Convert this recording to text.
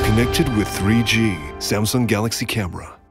Connected with 3G, Samsung Galaxy Camera.